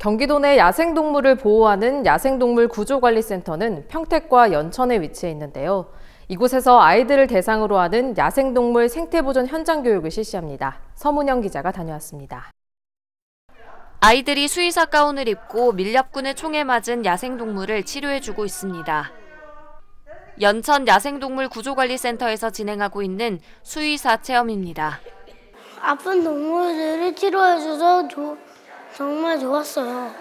경기도 내 야생동물을 보호하는 야생동물 구조관리센터는 평택과 연천에 위치해 있는데요. 이곳에서 아이들을 대상으로 하는 야생동물 생태보존 현장 교육을 실시합니다. 서문영 기자가 다녀왔습니다. 아이들이 수의사 가운을 입고 밀렵군의 총에 맞은 야생동물을 치료해주고 있습니다. 연천 야생동물 구조관리센터에서 진행하고 있는 수의사 체험입니다. 아픈 동물들을 치료해줘서 조, 정말 좋았어요.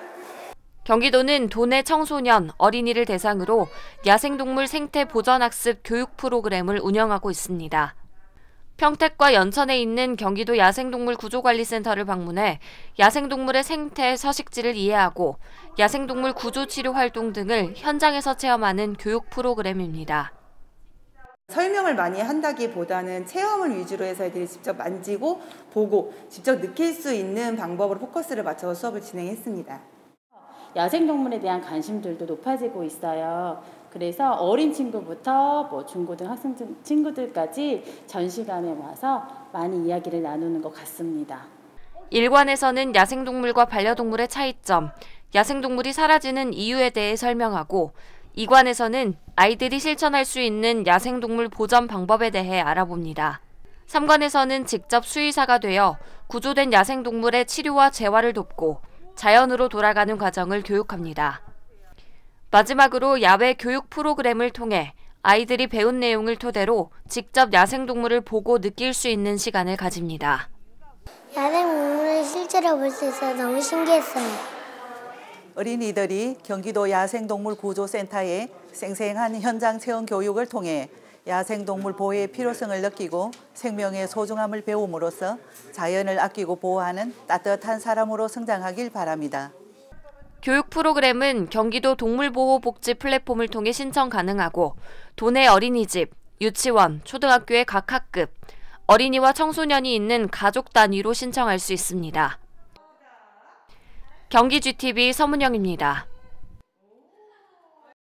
경기도는 도내 청소년, 어린이를 대상으로 야생동물 생태 보전학습 교육 프로그램을 운영하고 있습니다. 평택과 연천에 있는 경기도 야생동물 구조관리센터를 방문해 야생동물의 생태 서식지를 이해하고 야생동물 구조치료 활동 등을 현장에서 체험하는 교육 프로그램입니다. 설명을 많이 한다기보다는 체험을 위주로 해서 애들이 직접 만지고 보고 직접 느낄 수 있는 방법으로 포커스를 맞춰서 수업을 진행했습니다. 야생동물에 대한 관심들도 높아지고 있어요. 그래서 어린 친구부터 뭐 중고등 학생 친구들까지 전시관에 와서 많이 이야기를 나누는 것 같습니다. 일관에서는 야생동물과 반려동물의 차이점, 야생동물이 사라지는 이유에 대해 설명하고 이관에서는 아이들이 실천할 수 있는 야생동물 보전 방법에 대해 알아봅니다. 3관에서는 직접 수의사가 되어 구조된 야생동물의 치료와 재활을 돕고 자연으로 돌아가는 과정을 교육합니다. 마지막으로 야외 교육 프로그램을 통해 아이들이 배운 내용을 토대로 직접 야생동물을 보고 느낄 수 있는 시간을 가집니다. 야생동물을 실제로 볼 수 있어서 너무 신기했어요. 어린이들이 경기도 야생동물 구조센터의 생생한 현장 체험 교육을 통해 야생동물 보호의 필요성을 느끼고 생명의 소중함을 배움으로써 자연을 아끼고 보호하는 따뜻한 사람으로 성장하길 바랍니다. 교육 프로그램은 경기도 동물보호복지 플랫폼을 통해 신청 가능하고 도내 어린이집, 유치원, 초등학교의 각 학급, 어린이와 청소년이 있는 가족 단위로 신청할 수 있습니다. 경기 GTV 서문영입니다.